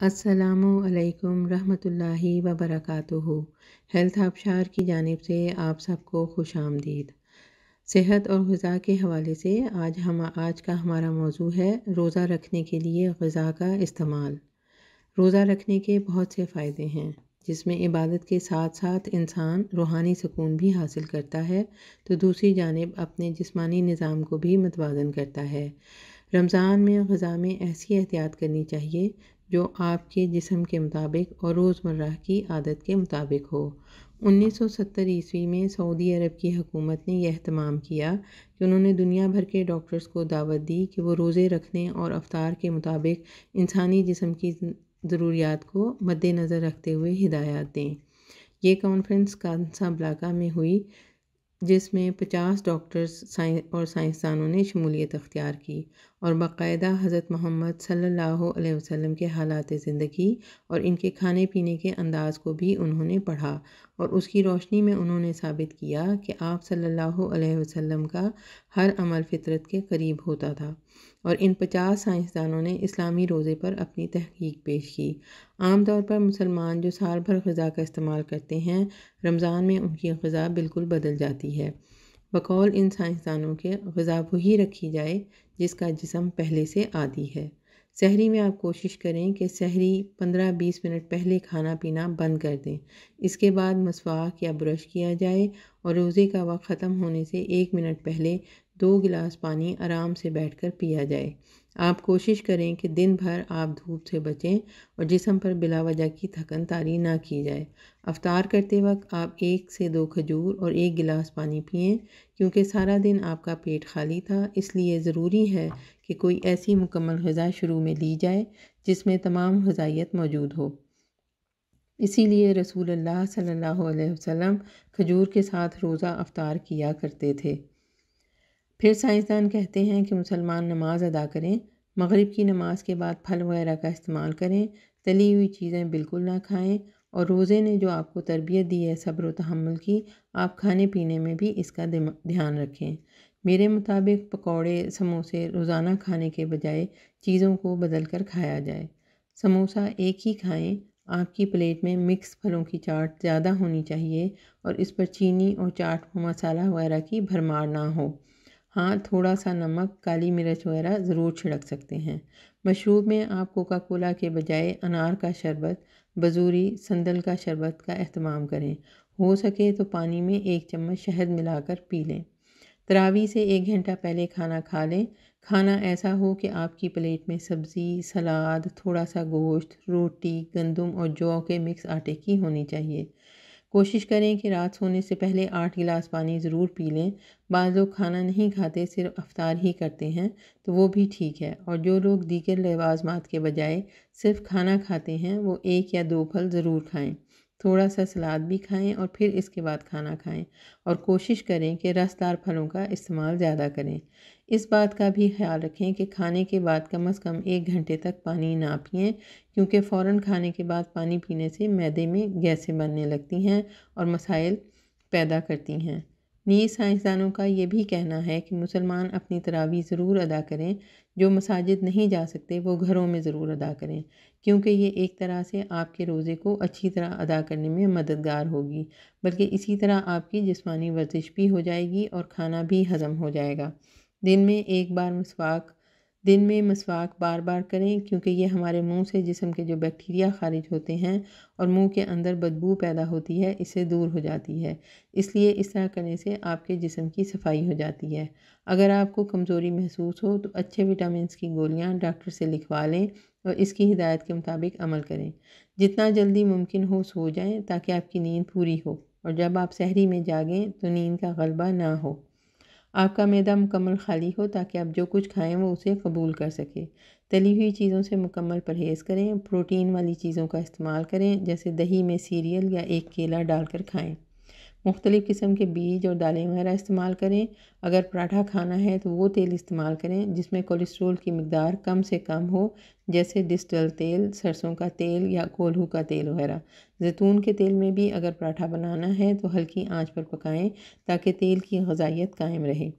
असलकम रहमतुल्लाहि व हेल्थ आबशार की जानब से आप सबको खुश आमदीद। सेहत और गज़ा के हवाले से आज हम, आज का हमारा मौजू है रोज़ा रखने के लिए गज़ा का इस्तेमाल। रोज़ा रखने के बहुत से फ़ायदे हैं, जिसमें इबादत के साथ साथ इंसान रूहानी सुकून भी हासिल करता है तो दूसरी जानब अपने जिस्मानी निज़ाम को भी मतवाजन करता है। रमज़ान में गज़ा में ऐसी एहतियात करनी चाहिए जो आपके जिसम के मुताबिक और रोज़मर्रा की आदत के मुताबिक हो। 1970 ईस्वी में सऊदी अरब की हुकूमत ने यह अहतमाम किया कि उन्होंने दुनिया भर के डॉक्टर्स को दावत दी कि वो रोज़े रखने और अवतार के मुताबिक इंसानी जिसम की ज़रूरियात को मद्देनज़र रखते हुए हिदायत दें। ये कॉन्फ्रेंस कांसा ब्लाका में हुई, जिसमें पचास डॉक्टर्स साइंस और साइंसदानों ने शमूलियत अख्तियार की और बाकायदा हज़रत मोहम्मद सल्लल्लाहु अलैहि वसल्लम के हालात ज़िंदगी और इनके खाने पीने के अंदाज़ को भी उन्होंने पढ़ा और उसकी रोशनी में उन्होंने साबित किया कि आप सल्लल्लाहु अलैहि वसल्लम का हर अमल फितरत के करीब होता था और इन पचास साइंसदानों ने इस्लामी रोज़े पर अपनी तहकीक पेश की। आम तौर पर मुसलमान जो साल भर गज़ा का इस्तेमाल करते हैं, रमज़ान में उनकी गज़ा बिल्कुल बदल जाती है। बकौल इन साइंसदानों के गज़ा वही रखी जाए, जिसका जिसम पहले से आदि है। शहरी में आप कोशिश करें कि शहरी 15-20 मिनट पहले खाना पीना बंद कर दें। इसके बाद मसवाक या ब्रश किया जाए और रोज़े का वक्त ख़त्म होने से एक मिनट पहले दो गिलास पानी आराम से बैठकर पिया जाए। आप कोशिश करें कि दिन भर आप धूप से बचें और जिसम पर बिला वजह की थकन तारी ना की जाए। अफ्तार करते वक्त आप एक से दो खजूर और एक गिलास पानी पिएँ, क्योंकि सारा दिन आपका पेट खाली था। इसलिए ज़रूरी है कि कोई ऐसी मुकम्मल गज़ा शुरू में ली जाए, जिसमें तमाम गजाइत मौजूद हो। इसीलिए रसूल अल्लाह सल्लल्लाहु अलैहि वसल्लम खजूर के साथ रोज़ा अफ्तार किया करते थे। फिर साइंसदान कहते हैं कि मुसलमान नमाज़ अदा करें, मगरिब की नमाज़ के बाद फल वगैरह का इस्तेमाल करें, तली हुई चीज़ें बिल्कुल ना खाएँ और रोज़े ने जो आपको तरबियत दी है, सब्र तहमुल की, आप खाने पीने में भी इसका ध्यान रखें। मेरे मुताबिक पकौड़े, समोसे रोज़ाना खाने के बजाय चीज़ों को बदल कर खाया जाए। समोसा एक ही खाएँ, आपकी प्लेट में मिक्स फलों की चाट ज़्यादा होनी चाहिए और इस पर चीनी और चाट मसाला वगैरह की भरमार ना हो। हाँ थोड़ा सा नमक, काली मिर्च वगैरह ज़रूर छिड़क सकते हैं। मशरूब में आप कोका कोला के बजाय अनार का शरबत, बजूरी, संदल का शरबत का अहतमाम करें। हो सके तो पानी में एक चम्मच शहद मिलाकर पी लें। तरावी से एक घंटा पहले खाना खा लें। खाना ऐसा हो कि आपकी प्लेट में सब्ज़ी, सलाद थोड़ा सा गोश्त, रोटी, गंदम और जौ के मिक्स आटे की होनी चाहिए। कोशिश करें कि रात सोने से पहले आठ गिलास पानी ज़रूर पी लें। बाद लोग खाना नहीं खाते, सिर्फ़ अफ्तार ही करते हैं तो वो भी ठीक है। और जो लोग दीगर लवाजमात के बजाय सिर्फ़ खाना खाते हैं, वो एक या दो फल ज़रूर खाएँ। थोड़ा सा सलाद भी खाएँ और फिर इसके बाद खाना खाएँ। और कोशिश करें कि रसदार फलों का इस्तेमाल ज़्यादा करें। इस बात का भी ख्याल रखें कि खाने के बाद कम अज़ कम एक घंटे तक पानी ना पिएँ, क्योंकि फ़ौर खाने के बाद पानी पीने से मैदे में गैसें बनने लगती हैं और मसाइल पैदा करती हैं। नीज साइंसदानों का ये भी कहना है कि मुसलमान अपनी तरावी ज़रूर अदा करें, जो मसाजिद नहीं जा सकते, वो घरों में ज़रूर अदा करें, क्योंकि ये एक तरह से आपके रोज़े को अच्छी तरह अदा करने में मददगार होगी, बल्कि इसी तरह आपकी जिस्मानी वर्जिश भी हो जाएगी और खाना भी हज़म हो जाएगा। दिन में एक बार मसवाक दिन में मसवाक बार बार करें, क्योंकि ये हमारे मुँह से जिसम के जो बैक्टीरिया खारिज होते हैं और मुँह के अंदर बदबू पैदा होती है, इससे दूर हो जाती है। इसलिए इस तरह करने से आपके जिसम की सफ़ाई हो जाती है। अगर आपको कमज़ोरी महसूस हो तो अच्छे विटामिन की गोलियाँ डॉक्टर से लिखवा लें और इसकी हिदायत के मुताबिक अमल करें। जितना जल्दी मुमकिन हो सो जाएँ, ताकि आपकी नींद पूरी हो और जब आप शहरी में जागें तो नींद का गलबा ना हो। आपका मैदा मुकम्मल खाली हो ताकि आप जो कुछ खाएँ वो उसे कबूल कर सके। तली हुई चीज़ों से मुकम्मल परहेज़ करें, प्रोटीन वाली चीज़ों का इस्तेमाल करें, जैसे दही में सीरियल या एक केला डालकर खाएँ। मुख्तलिफ़ किस्म के बीज और दालें वगैरह इस्तेमाल करें। अगर पराठा खाना है तो वो तेल इस्तेमाल करें, जिसमें कोलेस्ट्रोल की मकदार कम से कम हो, जैसे डिस्टल तेल, सरसों का तेल या कोल्हू का तेल वगैरह। जैतून के तेल में भी अगर पराठा बनाना है तो हल्की आँच पर पकाएँ, ताकि तेल की गजाइत कायम रहे।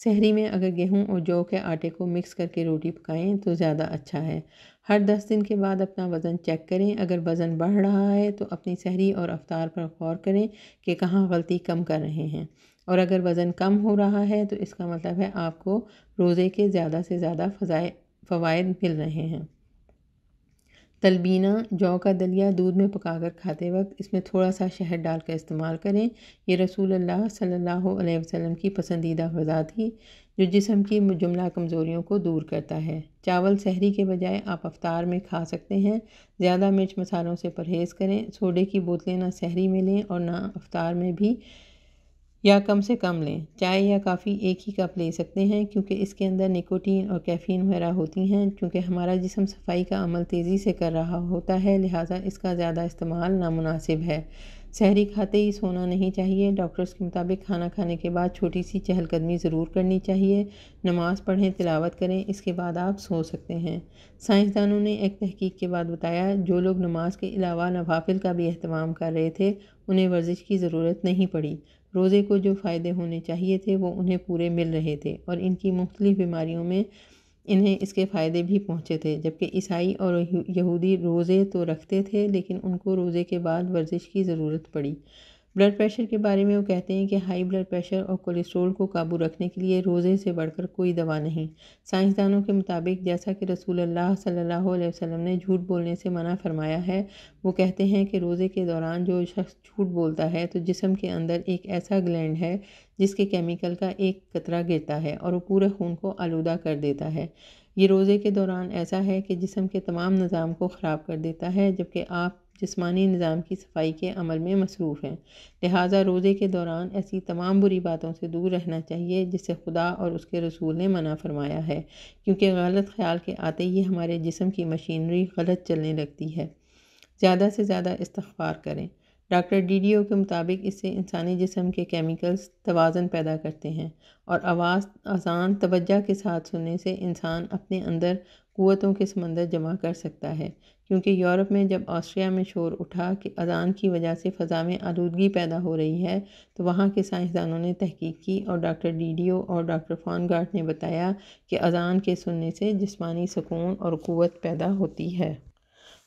सहरी में अगर गेहूँ और जौ के आटे को मिक्स करके रोटी पकाएँ तो ज़्यादा अच्छा है। हर दस दिन के बाद अपना वज़न चेक करें। अगर वज़न बढ़ रहा है तो अपनी सहरी और अफ्तार पर गौर करें कि कहाँ गलती कम कर रहे हैं। और अगर वज़न कम हो रहा है तो इसका मतलब है आपको रोज़े के ज़्यादा से ज़्यादा फ़जाए फ़वाद मिल रहे हैं। तलबीना जौ का दलिया दूध में पकाकर खाते वक्त इसमें थोड़ा सा शहद डालकर इस्तेमाल करें। ये रसूल अल्लाह सल्लल्लाहु अलैहि वसल्लम की पसंदीदा गज़ा थी, जो जिसम की जुमला कमज़ोरियों को दूर करता है। चावल सहरी के बजाय आप अफ्तार में खा सकते हैं। ज़्यादा मिर्च मसालों से परहेज़ करें। सोडे की बोतलें ना सहरी में लें और ना अफ्तार में भी। या कम से कम लें। चाय या काफ़ी एक ही कप ले सकते हैं क्योंकि इसके अंदर निकोटीन और कैफ़ीन वगैरह होती हैं क्योंकि हमारा जिसम सफ़ाई का अमल तेज़ी से कर रहा होता है, लिहाजा इसका ज़्यादा इस्तेमाल नामनासिब है। सहरी खाते ही सोना नहीं चाहिए। डॉक्टर्स के मुताबिक खाना खाने के बाद छोटी सी चहलकदमी ज़रूर करनी चाहिए। नमाज़ पढ़ें, तिलावत करें, इसके बाद आप सो सकते हैं। साइंसदानों ने एक तहकीक के बाद बताया, जो लोग नमाज़ के अलावा नवाफिल का भी अहतमाम कर रहे थे, उन्हें वर्जिश की ज़रूरत नहीं पड़ी। रोज़े को जो फ़ायदे होने चाहिए थे, वो उन्हें पूरे मिल रहे थे और इनकी मुख्तलिफ़ बीमारियों में इन्हें इसके फ़ायदे भी पहुँचे थे, जबकि ईसाई और यहूदी रोज़े तो रखते थे, लेकिन उनको रोज़े के बाद वर्जिश की ज़रूरत पड़ी। ब्लड प्रेशर के बारे में वो कहते हैं कि हाई ब्लड प्रेशर और कोलेस्ट्रोल को काबू रखने के लिए रोज़े से बढ़कर कोई दवा नहीं। साइंसदानों के मुताबिक, जैसा कि रसूल अल्लाह सल्लल्लाहु अलैहि वसल्लम ने झूठ बोलने से मना फरमाया है, वो कहते हैं कि रोज़े के दौरान जो शख्स झूठ बोलता है तो जिसम के अंदर एक ऐसा ग्लैंड है जिसके केमिकल का एक कतरा गिरता है और वो पूरे खून को आलूदा कर देता है। ये रोज़े के दौरान ऐसा है कि जिसम के तमाम निज़ाम को ख़राब कर देता है, जबकि आप जिस्मानी निज़ाम की सफ़ाई के अमल में मसरूफ़ हैं। लिहाजा रोज़े के दौरान ऐसी तमाम बुरी बातों से दूर रहना चाहिए जिससे खुदा और उसके रसूल ने मना फरमाया है, क्योंकि गलत ख्याल के आते ही हमारे जिसम की मशीनरी गलत चलने लगती है। ज़्यादा से ज़्यादा इस्तफ़ार करें। डॉक्टर डीडीओ के मुताबिक इससे इंसानी जिसम के केमिकल्स तोज़न पैदा करते हैं और आवाज़ आसान तवज्जा के साथ सुनने से इंसान अपने अंदर क़वतों के समंदर जमा कर सकता है। क्योंकि यूरोप में जब ऑस्ट्रिया में शोर उठा कि अजान की वजह से फ़ज़ा में आलूदगी पैदा हो रही है तो वहाँ के साइंसदानों ने तहकीक की और डॉक्टर डीडीओ और डॉक्टर फॉनगार्ड ने बताया कि अजान के सुनने से जिस्मानी सुकून और क़वत पैदा होती है।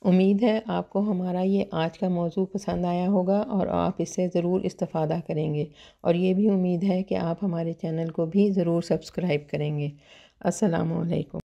उम्मीद है आपको हमारा ये आज का मौजू पसंद आया होगा और आप इससे ज़रूर इस्तफ़ादा करेंगे। और ये भी उम्मीद है कि आप हमारे चैनल को भी ज़रूर सब्सक्राइब करेंगे। अस्सलाम वालेकुम